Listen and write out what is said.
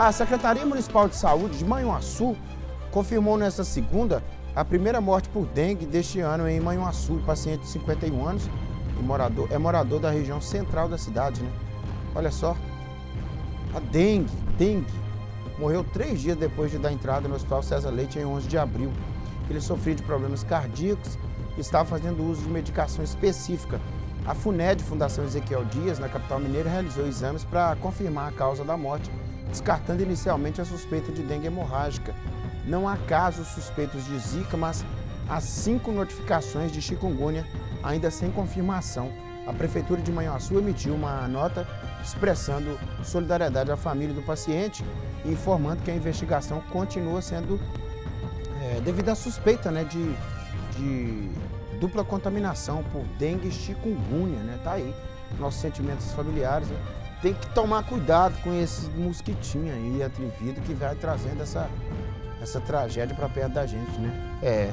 A Secretaria Municipal de Saúde de Manhuaçu confirmou nesta segunda a primeira morte por dengue deste ano em Manhuaçu. O paciente de 51 anos e morador, é morador da região central da cidade, né? Olha só, a dengue, dengue, morreu três dias depois de dar entrada no Hospital César Leite em 11 de abril. Ele sofria de problemas cardíacos e estava fazendo uso de medicação específica. A FUNED, Fundação Ezequiel Dias, na capital mineira, realizou exames para confirmar a causa da morte descartando inicialmente a suspeita de dengue hemorrágica. Não há casos suspeitos de zika, mas há cinco notificações de chikungunya ainda sem confirmação. A Prefeitura de Manhuaçu emitiu uma nota expressando solidariedade à família do paciente e informando que a investigação continua sendo é, devido à suspeita né, de, de dupla contaminação por dengue e chikungunya. Né? Tá aí nossos sentimentos familiares. Né? Tem que tomar cuidado com esse mosquitinho aí, atrevido, que vai trazendo essa, essa tragédia para perto da gente, né? É.